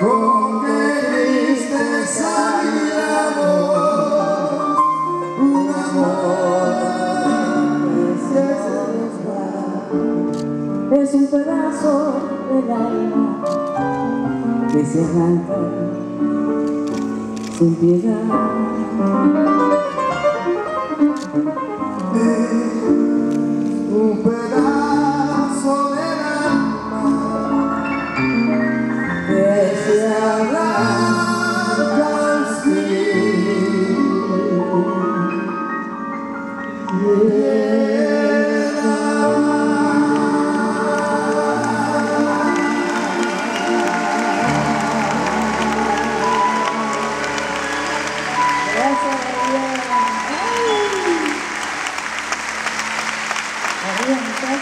con qué tristeza y amor, un amor es un pedazo del alma que se arranca sin piedad. Un pedazo Obrigado.